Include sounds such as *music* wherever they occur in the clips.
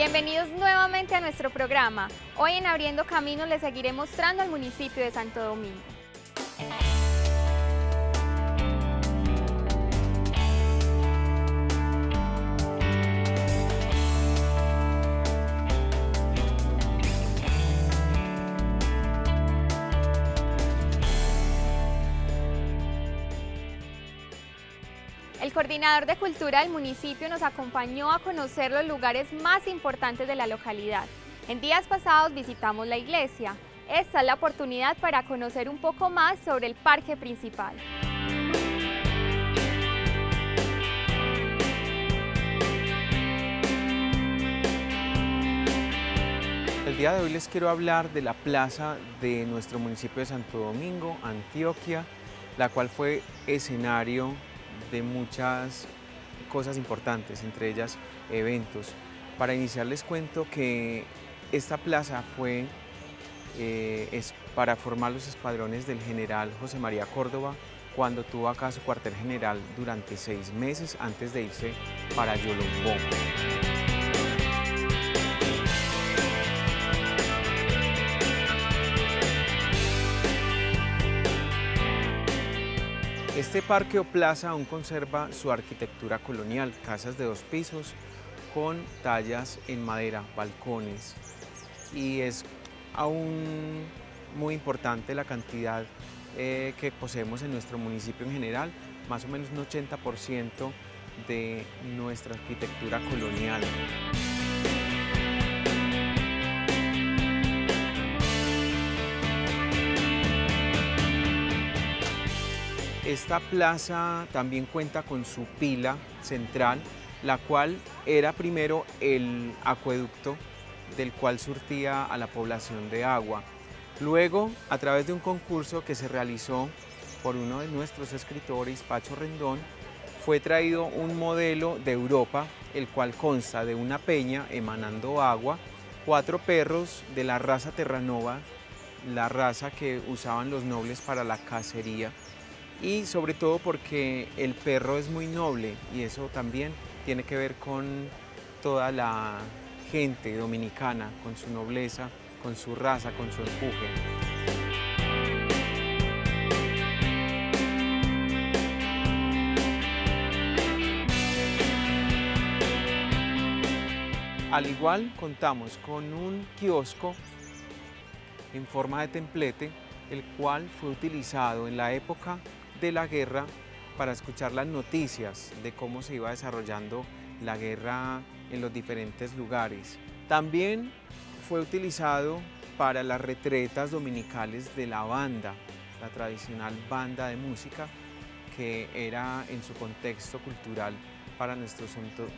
Bienvenidos nuevamente a nuestro programa. Hoy en Abriendo Caminos les seguiré mostrando al municipio de Santo Domingo. Coordinador de cultura del municipio nos acompañó a conocer los lugares más importantes de la localidad. En días pasados visitamos la iglesia. Esta es la oportunidad para conocer un poco más sobre el parque principal. El día de hoy les quiero hablar de la plaza de nuestro municipio de Santo Domingo, Antioquia, la cual fue escenario de muchas cosas importantes, entre ellas eventos. Para iniciar les cuento que esta plaza fue eh, es para formar los escuadrones del general José María Córdoba cuando tuvo acá su cuartel general durante seis meses antes de irse para Yolombó. Este parque o plaza aún conserva su arquitectura colonial, casas de dos pisos con tallas en madera, balcones y es aún muy importante la cantidad eh, que poseemos en nuestro municipio en general, más o menos un 80% de nuestra arquitectura colonial. Esta plaza también cuenta con su pila central, la cual era primero el acueducto del cual surtía a la población de agua. Luego, a través de un concurso que se realizó por uno de nuestros escritores, Pacho Rendón, fue traído un modelo de Europa, el cual consta de una peña emanando agua, cuatro perros de la raza Terranova, la raza que usaban los nobles para la cacería, y sobre todo porque el perro es muy noble y eso también tiene que ver con toda la gente dominicana, con su nobleza, con su raza, con su empuje. Al igual contamos con un kiosco en forma de templete, el cual fue utilizado en la época de la guerra para escuchar las noticias de cómo se iba desarrollando la guerra en los diferentes lugares. También fue utilizado para las retretas dominicales de la banda, la tradicional banda de música que era en su contexto cultural para nuestro,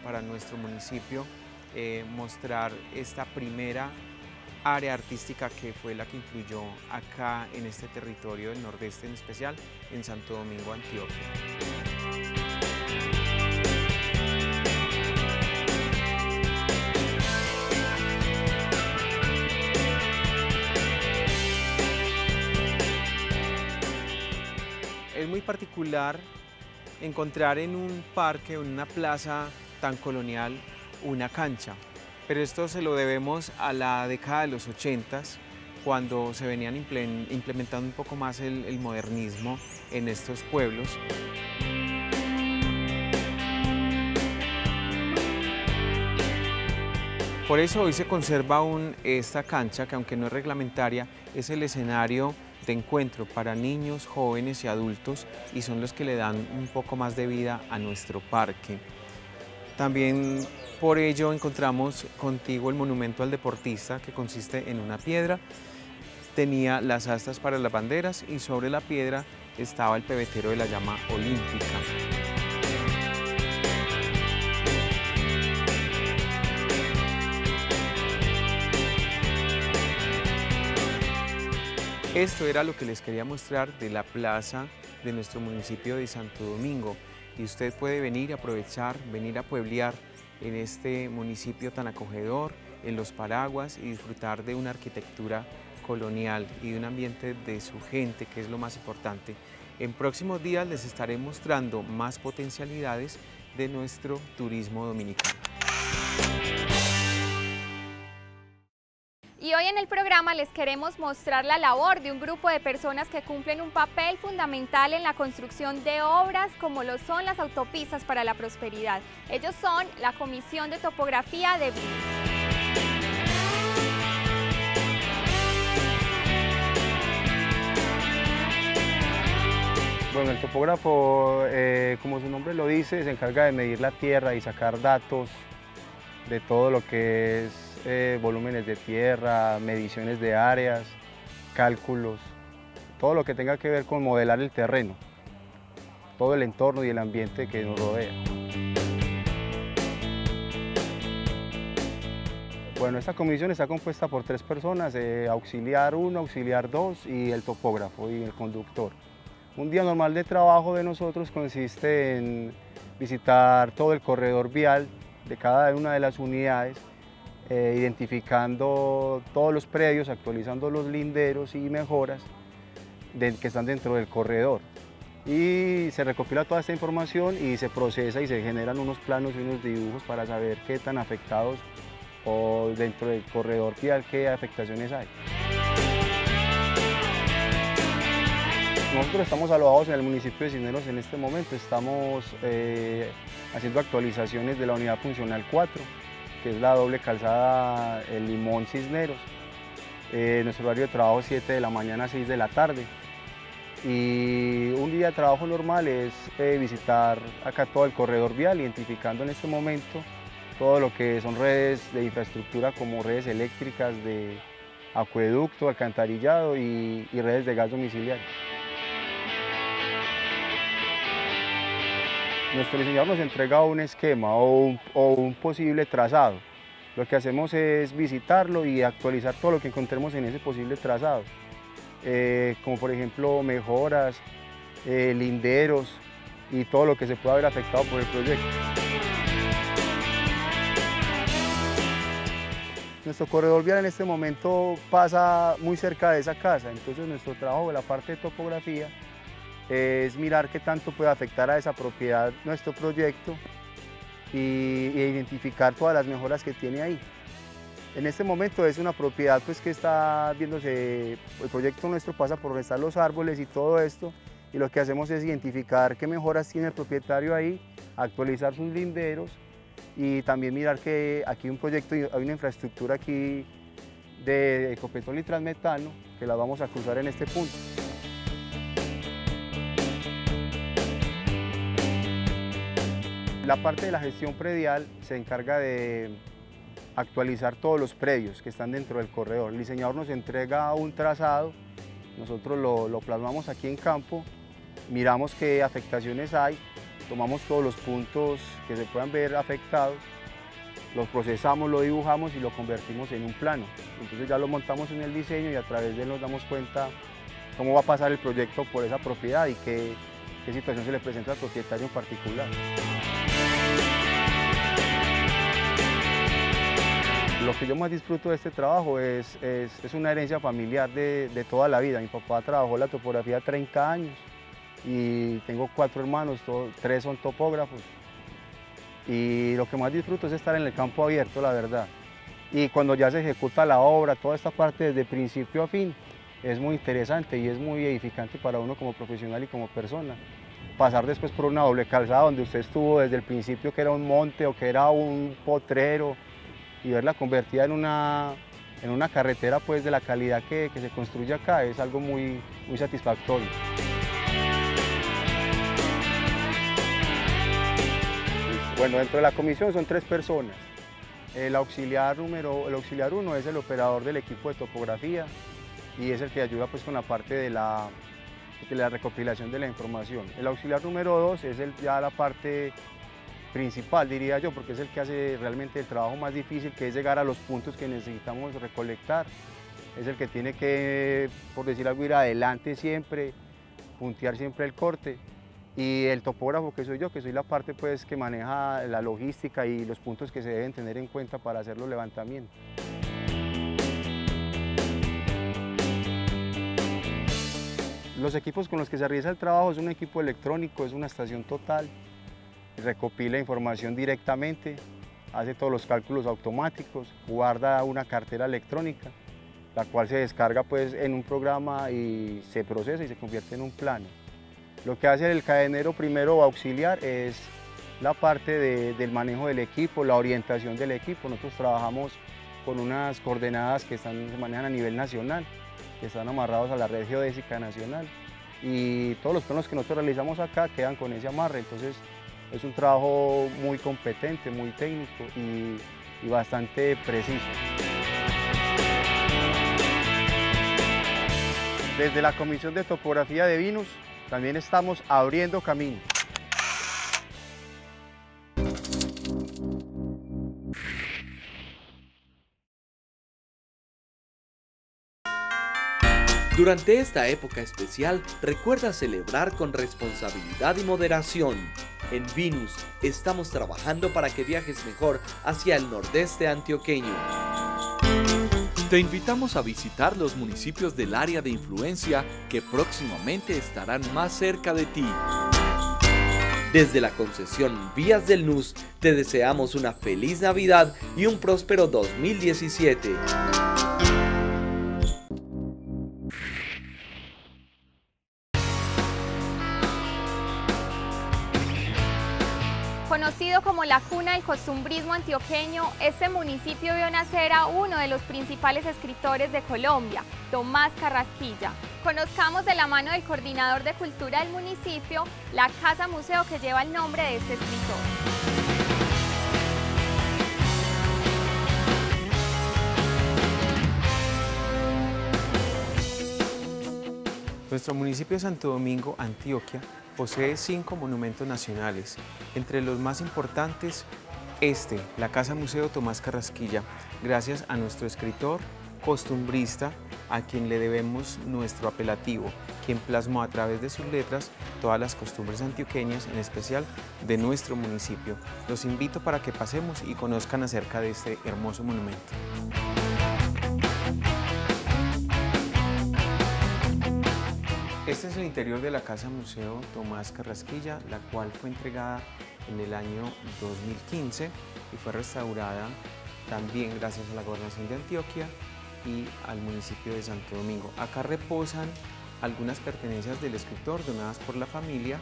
para nuestro municipio eh, mostrar esta primera área artística que fue la que incluyó acá en este territorio del Nordeste en especial, en Santo Domingo, Antioquia. Es muy particular encontrar en un parque, en una plaza tan colonial, una cancha pero esto se lo debemos a la década de los 80 cuando se venían implementando un poco más el, el modernismo en estos pueblos. Por eso hoy se conserva aún esta cancha que aunque no es reglamentaria, es el escenario de encuentro para niños, jóvenes y adultos y son los que le dan un poco más de vida a nuestro parque. También por ello encontramos contigo el monumento al deportista que consiste en una piedra. Tenía las astas para las banderas y sobre la piedra estaba el pebetero de la llama olímpica. Esto era lo que les quería mostrar de la plaza de nuestro municipio de Santo Domingo y usted puede venir a aprovechar, venir a pueblear en este municipio tan acogedor, en los paraguas y disfrutar de una arquitectura colonial y de un ambiente de su gente, que es lo más importante. En próximos días les estaré mostrando más potencialidades de nuestro turismo dominicano. Y hoy en el programa les queremos mostrar la labor de un grupo de personas que cumplen un papel fundamental en la construcción de obras como lo son las autopistas para la prosperidad. Ellos son la Comisión de Topografía de BIS. Bueno, el topógrafo, eh, como su nombre lo dice, se encarga de medir la tierra y sacar datos de todo lo que es eh, volúmenes de tierra, mediciones de áreas, cálculos, todo lo que tenga que ver con modelar el terreno, todo el entorno y el ambiente que nos rodea. Bueno, esta comisión está compuesta por tres personas, eh, auxiliar 1, auxiliar 2 y el topógrafo y el conductor. Un día normal de trabajo de nosotros consiste en visitar todo el corredor vial de cada una de las unidades, eh, identificando todos los predios, actualizando los linderos y mejoras que están dentro del corredor. Y se recopila toda esta información y se procesa y se generan unos planos y unos dibujos para saber qué tan afectados o dentro del corredor vial qué afectaciones hay. Nosotros estamos alojados en el municipio de Cisneros en este momento, estamos eh, haciendo actualizaciones de la unidad funcional 4, que es la doble calzada El Limón Cisneros. Eh, nuestro horario de trabajo es 7 de la mañana a 6 de la tarde. Y un día de trabajo normal es eh, visitar acá todo el corredor vial, identificando en este momento todo lo que son redes de infraestructura como redes eléctricas de acueducto, alcantarillado y redes de gas domiciliario. Nuestro diseñador nos entrega un esquema o un, posible trazado. Lo que hacemos es visitarlo y actualizar todo lo que encontremos en ese posible trazado, eh, como por ejemplo mejoras, eh, linderos y todo lo que se pueda haber afectado por el proyecto. Nuestro corredor vial en este momento pasa muy cerca de esa casa, entonces nuestro trabajo de la parte de topografía es mirar qué tanto puede afectar a esa propiedad nuestro proyecto y, identificar todas las mejoras que tiene ahí. En este momento es una propiedad pues, que está viéndose, el proyecto nuestro pasa por restar los árboles y todo esto, y lo que hacemos es identificar qué mejoras tiene el propietario ahí, actualizar sus linderos y también mirar que aquí hay un proyecto, hay una infraestructura aquí de ecopetrol y transmetano que la vamos a cruzar en este punto. La parte de la gestión predial se encarga de actualizar todos los predios que están dentro del corredor. El diseñador nos entrega un trazado, nosotros lo, plasmamos aquí en campo, miramos qué afectaciones hay, tomamos todos los puntos que se puedan ver afectados, los procesamos, lo dibujamos y lo convertimos en un plano. Entonces ya lo montamos en el diseño y a través de él nos damos cuenta cómo va a pasar el proyecto por esa propiedad y qué, qué situación se le presenta al propietario en particular. Lo que yo más disfruto de este trabajo es, es, una herencia familiar de, de, toda la vida. Mi papá trabajó la topografía 30 años y tengo cuatro hermanos, tres son topógrafos. Y lo que más disfruto es estar en el campo abierto, la verdad. Y cuando ya se ejecuta la obra, toda esta parte desde principio a fin, es muy interesante y es muy edificante para uno como profesional y como persona. Pasar después por una doble calzada donde usted estuvo desde el principio que era un monte o que era un potrero, y verla convertida en una, en una carretera pues de la calidad que, se construye acá es algo muy, muy satisfactorio. Bueno, dentro de la comisión son tres personas. El auxiliar número, el auxiliar uno es el operador del equipo de topografía y es el que ayuda pues con la parte de la, de la recopilación de la información. El auxiliar número dos es el, ya la parte principal, diría yo, porque es el que hace realmente el trabajo más difícil, que es llegar a los puntos que necesitamos recolectar. Es el que tiene que, por decir algo, ir adelante siempre, puntear siempre el corte. Y el topógrafo que soy yo, que soy la parte pues, que maneja la logística y los puntos que se deben tener en cuenta para hacer los levantamientos. Los equipos con los que se realiza el trabajo es un equipo electrónico, es una estación total, recopila información directamente, hace todos los cálculos automáticos, guarda una cartera electrónica la cual se descarga pues en un programa y se procesa y se convierte en un plano. Lo que hace el cadenero primero auxiliar es la parte del manejo del equipo, la orientación del equipo. Nosotros trabajamos con unas coordenadas que están, se manejan a nivel nacional, que están amarrados a la red geodésica nacional y todos los planos que nosotros realizamos acá quedan con ese amarre, entonces es un trabajo muy competente, muy técnico y, bastante preciso. Desde la Comisión de Topografía de Vinos también estamos abriendo camino. Durante esta época especial, recuerda celebrar con responsabilidad y moderación. En Venus estamos trabajando para que viajes mejor hacia el nordeste antioqueño. Te invitamos a visitar los municipios del área de influencia que próximamente estarán más cerca de ti. Desde la concesión Vías del NUS te deseamos una feliz Navidad y un próspero 2017. Conocido como la cuna del costumbrismo antioqueño, este municipio vio nacer a uno de los principales escritores de Colombia, Tomás Carrasquilla. Conozcamos de la mano del coordinador de cultura del municipio la casa museo que lleva el nombre de este escritor. Nuestro municipio de Santo Domingo, Antioquia, posee cinco monumentos nacionales. Entre los más importantes, este, la Casa Museo Tomás Carrasquilla, gracias a nuestro escritor costumbrista, a quien le debemos nuestro apelativo, quien plasmó a través de sus letras todas las costumbres antioqueñas, en especial de nuestro municipio. Los invito para que pasemos y conozcan acerca de este hermoso monumento. Este es el interior de la Casa Museo Tomás Carrasquilla, la cual fue entregada en el año 2015 y fue restaurada también gracias a la Gobernación de Antioquia y al municipio de Santo Domingo. Acá reposan algunas pertenencias del escritor donadas por la familia,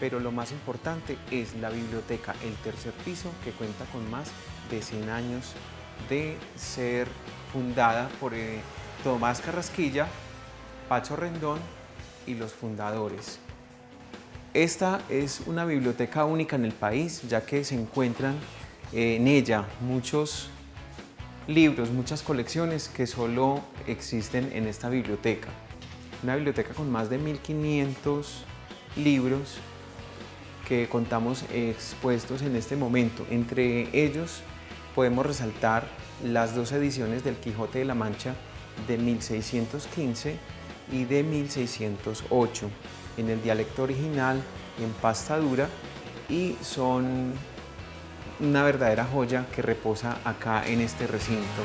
pero lo más importante es la biblioteca, el tercer piso, que cuenta con más de 100 años de ser fundada por eh, Tomás Carrasquilla, Pacho Rendón y los fundadores. Esta es una biblioteca única en el país, ya que se encuentran en ella muchos libros, muchas colecciones que solo existen en esta biblioteca. Una biblioteca con más de 1500 libros que contamos expuestos en este momento. Entre ellos podemos resaltar las dos ediciones del Quijote de la Mancha de 1615 y de 1608 en el dialecto original en pasta dura y son una verdadera joya que reposa acá en este recinto.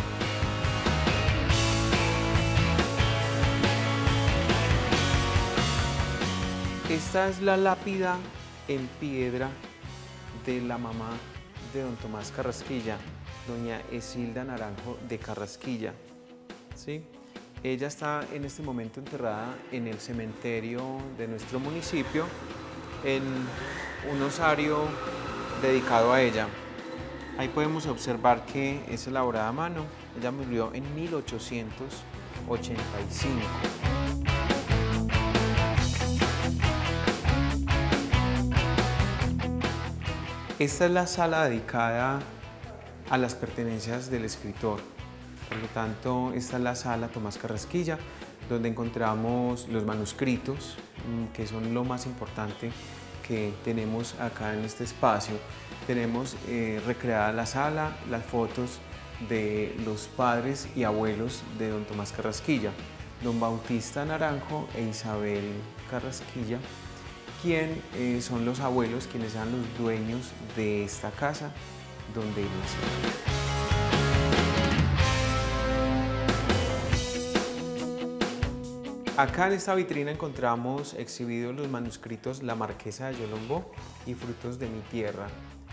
Esta es la lápida en piedra de la mamá de don Tomás Carrasquilla, doña Esilda Naranjo de Carrasquilla. ¿sí? Ella está en este momento enterrada en el cementerio de nuestro municipio, en un osario dedicado a ella. Ahí podemos observar que es elaborada a mano. Ella murió en 1885. Esta es la sala dedicada a las pertenencias del escritor. Por lo tanto, esta es la sala Tomás Carrasquilla, donde encontramos los manuscritos, mm, que son lo más importante que tenemos acá en este espacio. Tenemos eh, recreada la sala, las fotos de los padres y abuelos de don Tomás Carrasquilla, don Bautista Naranjo e Isabel Carrasquilla, quien eh, son los abuelos quienes eran los dueños de esta casa donde nació. Acá en esta vitrina encontramos exhibidos los manuscritos La Marquesa de Yolombo y Frutos de mi Tierra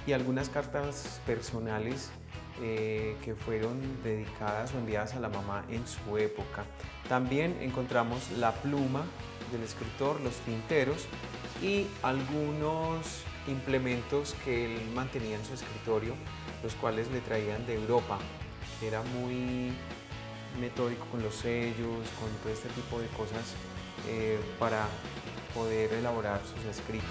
y algunas cartas personales eh, que fueron dedicadas o enviadas a la mamá en su época. También encontramos la pluma del escritor, los tinteros y algunos implementos que él mantenía en su escritorio, los cuales le traían de Europa. Era muy metódico con los sellos, con todo este tipo de cosas eh, para poder elaborar sus escritos.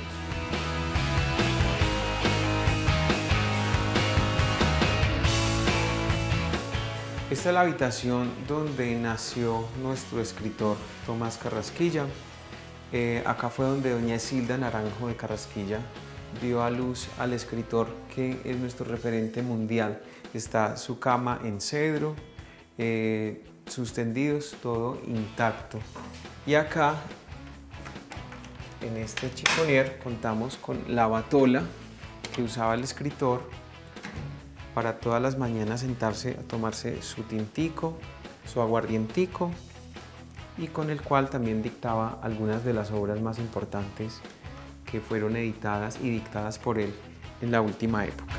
Esta es la habitación donde nació nuestro escritor Tomás Carrasquilla. Eh, acá fue donde doña Isilda Naranjo de Carrasquilla dio a luz al escritor que es nuestro referente mundial. Está su cama en cedro, eh, sus tendidos, todo intacto. Y acá, en este chifonier, contamos con la batola que usaba el escritor para todas las mañanas sentarse a tomarse su tintico, su aguardientico y con el cual también dictaba algunas de las obras más importantes que fueron editadas y dictadas por él en la última época.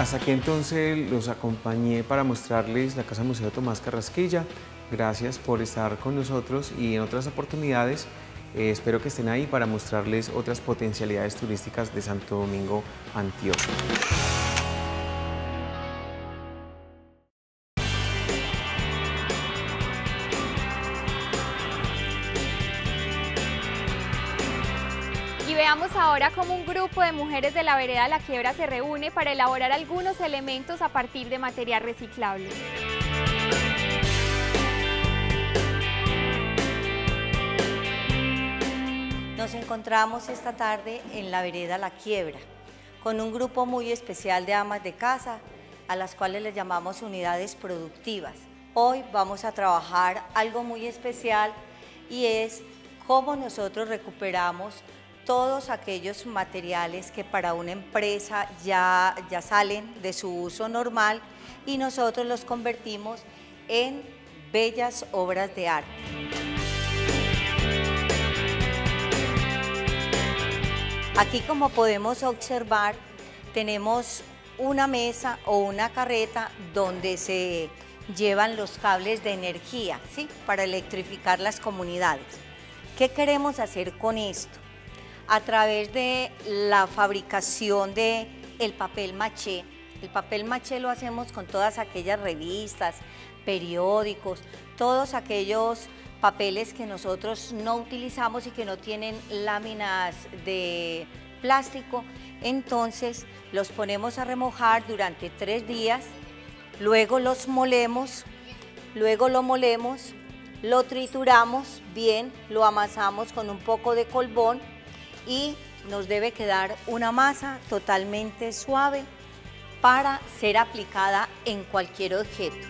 Hasta aquí entonces los acompañé para mostrarles la Casa Museo Tomás Carrasquilla. Gracias por estar con nosotros y en otras oportunidades eh, espero que estén ahí para mostrarles otras potencialidades turísticas de Santo Domingo, Antioquia. Cómo un grupo de mujeres de la vereda La Quiebra se reúne para elaborar algunos elementos a partir de material reciclable. Nos encontramos esta tarde en la vereda La Quiebra, con un grupo muy especial de amas de casa, a las cuales les llamamos unidades productivas. Hoy vamos a trabajar algo muy especial y es cómo nosotros recuperamos todos aquellos materiales que para una empresa ya, ya salen de su uso normal y nosotros los convertimos en bellas obras de arte. Aquí como podemos observar tenemos una mesa o una carreta donde se llevan los cables de energía ¿sí? para electrificar las comunidades. ¿Qué queremos hacer con esto? A través de la fabricación de el papel maché. El papel maché lo hacemos con todas aquellas revistas, periódicos, todos aquellos papeles que nosotros no utilizamos y que no tienen láminas de plástico, entonces los ponemos a remojar durante tres días, luego los molemos, luego lo molemos, lo trituramos bien, lo amasamos con un poco de colbón y nos debe quedar una masa totalmente suave para ser aplicada en cualquier objeto.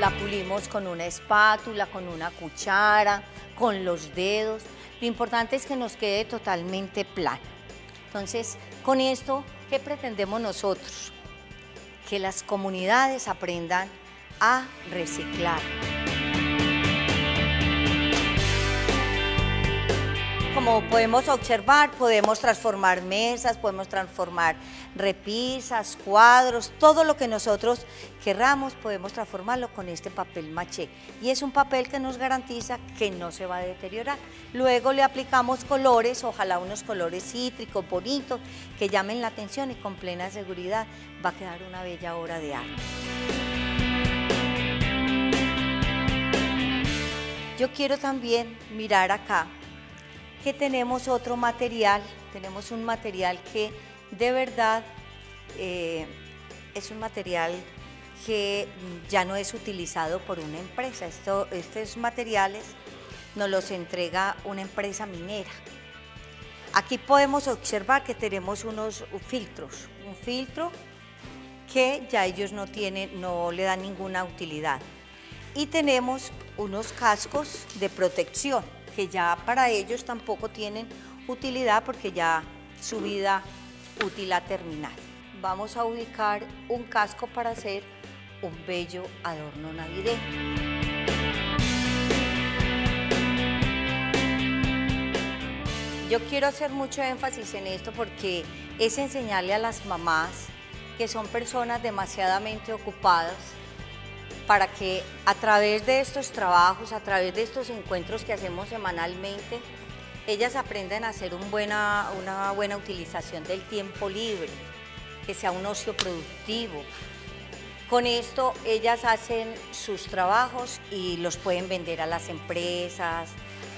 La pulimos con una espátula, con una cuchara, con los dedos. Lo importante es que nos quede totalmente plano. Entonces, con esto, ¿qué pretendemos nosotros? Que las comunidades aprendan a reciclar. Como podemos observar, podemos transformar mesas, podemos transformar repisas, cuadros, todo lo que nosotros querramos podemos transformarlo con este papel maché. Y es un papel que nos garantiza que no se va a deteriorar. Luego le aplicamos colores, ojalá unos colores cítricos, bonitos, que llamen la atención y con plena seguridad va a quedar una bella obra de arte. Yo quiero también mirar acá que tenemos otro material, tenemos un material que de verdad eh, es un material que ya no es utilizado por una empresa. estos materiales nos los entrega una empresa minera. Aquí podemos observar que tenemos unos filtros, un filtro que ya ellos no tienen, no le dan ninguna utilidad. Y tenemos unos cascos de protección que ya para ellos tampoco tienen utilidad porque ya su vida útil ha terminado. Vamos a ubicar un casco para hacer un bello adorno navideño. Yo quiero hacer mucho énfasis en esto porque es enseñarle a las mamás que son personas demasiadamente ocupadas para que a través de estos trabajos, a través de estos encuentros que hacemos semanalmente, ellas aprendan a hacer una buena utilización del tiempo libre, que sea un ocio productivo. Con esto ellas hacen sus trabajos y los pueden vender a las empresas,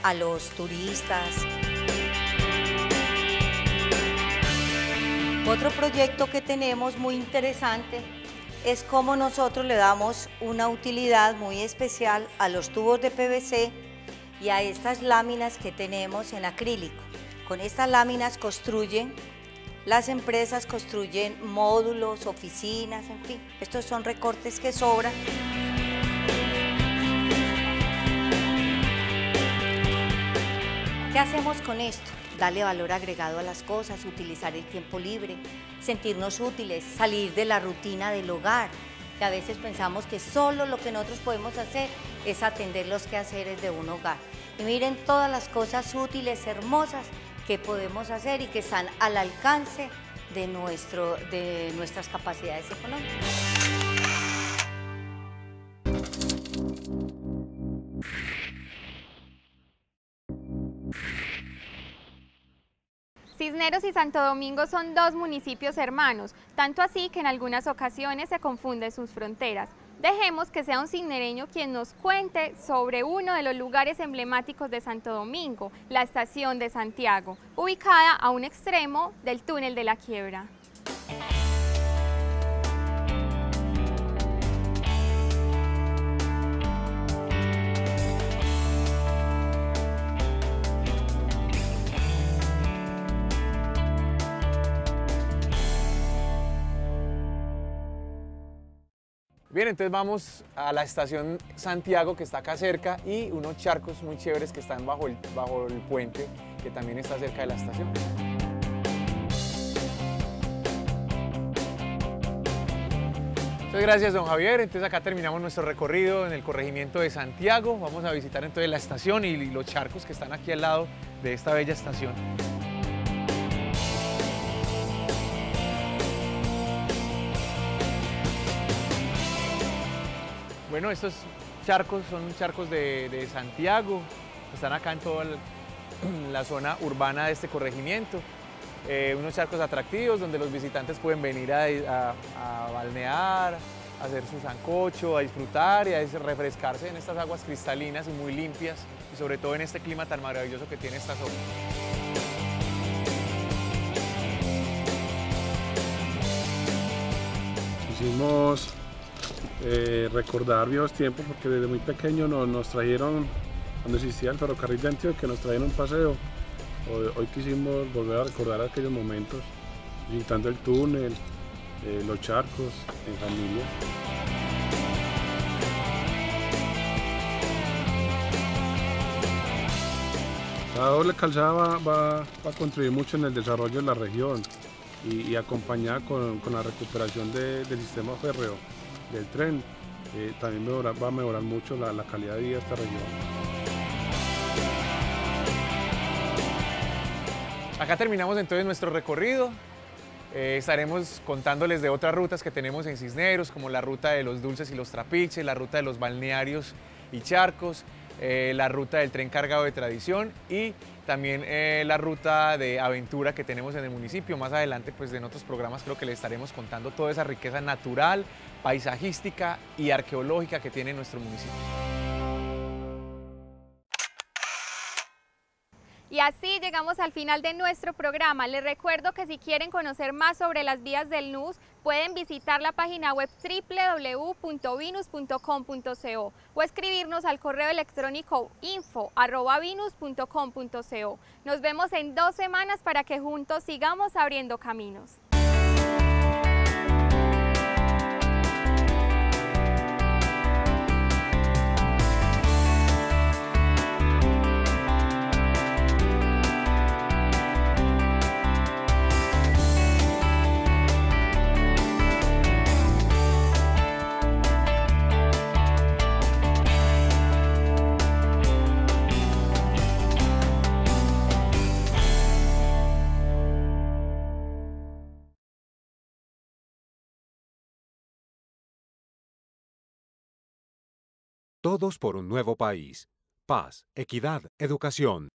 a los turistas. Otro proyecto que tenemos muy interesante es cómo nosotros le damos una utilidad muy especial a los tubos de PVC y a estas láminas que tenemos en acrílico. Con estas láminas construyen, las empresas construyen módulos, oficinas, en fin. Estos son recortes que sobran. ¿Qué hacemos con esto? darle valor agregado a las cosas, utilizar el tiempo libre, sentirnos útiles, salir de la rutina del hogar, que a veces pensamos que solo lo que nosotros podemos hacer es atender los quehaceres de un hogar. Y miren todas las cosas útiles, hermosas que podemos hacer y que están al alcance de, nuestro, de nuestras capacidades económicas. Cisneros y Santo Domingo son dos municipios hermanos, tanto así que en algunas ocasiones se confunden sus fronteras. Dejemos que sea un cisnereño quien nos cuente sobre uno de los lugares emblemáticos de Santo Domingo, la estación de Santiago, ubicada a un extremo del túnel de la quiebra. Bien, entonces vamos a la estación Santiago que está acá cerca y unos charcos muy chéveres que están bajo el, bajo el puente que también está cerca de la estación. Muchas gracias, don Javier. Entonces acá terminamos nuestro recorrido en el corregimiento de Santiago. Vamos a visitar entonces la estación y los charcos que están aquí al lado de esta bella estación. Bueno, estos charcos son charcos de, Santiago, están acá en toda *clears throat* la zona urbana de este corregimiento. Eh, unos charcos atractivos donde los visitantes pueden venir a, balnear, a hacer su sancocho, a disfrutar y a refrescarse en estas aguas cristalinas y muy limpias y sobre todo en este clima tan maravilloso que tiene esta zona. Hicimos eh, recordar viejos tiempos porque desde muy pequeño nos, trajeron, cuando existía el ferrocarril de Antioquia, nos trajeron un paseo. Hoy, quisimos volver a recordar aquellos momentos, visitando el túnel, eh, los charcos, en familia. La doble calzada va, a contribuir mucho en el desarrollo de la región y, acompañada con, la recuperación del sistema férreo del tren, eh, también va a mejorar mucho la, calidad de vida de esta región. Acá terminamos entonces nuestro recorrido. Eh, estaremos contándoles de otras rutas que tenemos en Cisneros, como la ruta de los dulces y los trapiches, la ruta de los balnearios y charcos, eh, la ruta del tren cargado de tradición y también eh, la ruta de aventura que tenemos en el municipio. Más adelante, pues en otros programas creo que les estaremos contando toda esa riqueza natural, paisajística y arqueológica que tiene nuestro municipio. Y así llegamos al final de nuestro programa. Les recuerdo que si quieren conocer más sobre las vías del NUS, pueden visitar la página web www.vinus.com.co o escribirnos al correo electrónico info.vinus.com.co. Nos vemos en dos semanas para que juntos sigamos abriendo caminos. Todos por un nuevo país. Paz, equidad, educación.